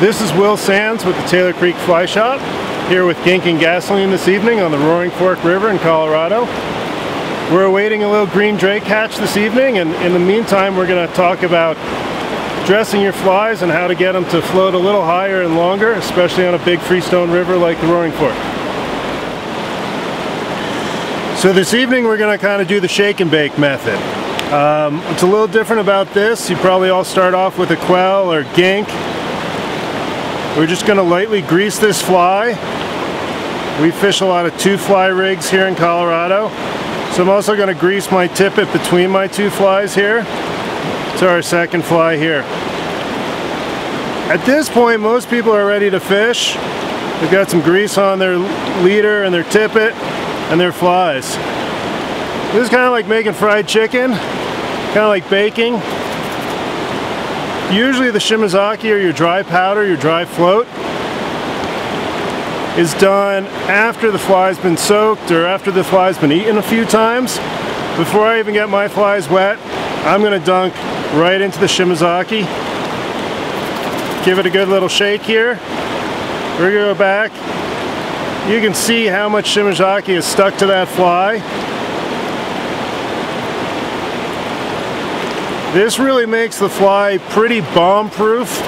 This is Will Sands with the Taylor Creek Fly Shop, here with Gink and Gasoline this evening on the Roaring Fork River in Colorado. We're awaiting a little green drake hatch this evening, and in the meantime we're going to talk about dressing your flies and how to get them to float a little higher and longer, especially on a big freestone river like the Roaring Fork. So this evening we're going to kind of do the shake and bake method. Um, a little different about this, you probably all start off with Aquel or gink. We're just going to lightly grease this fly. We fish a lot of two fly rigs here in Colorado. So I'm also going to grease my tippet between my two flies here to our second fly here. At this point most people are ready to fish. They've got some grease on their leader and their tippet and their flies. This is kind of like making fried chicken, kind of like baking. Usually the shimazaki or your dry powder, your dry float, is done after the fly's been soaked or after the fly's been eaten a few times. Before I even get my flies wet, I'm going to dunk right into the shimazaki. Give it a good little shake here. We're to go back, you can see how much shimazaki is stuck to that fly. This really makes the fly pretty bomb-proof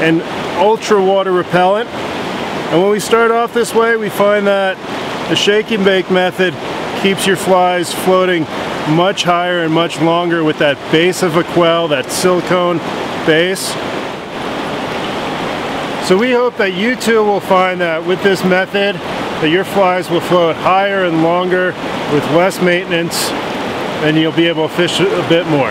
and ultra water repellent. And when we start off this way, we find that the shake and bake method keeps your flies floating much higher and much longer with that base of Aquel, that silicone base. So we hope that you too will find that with this method that your flies will float higher and longer with less maintenance and you'll be able to fish a bit more.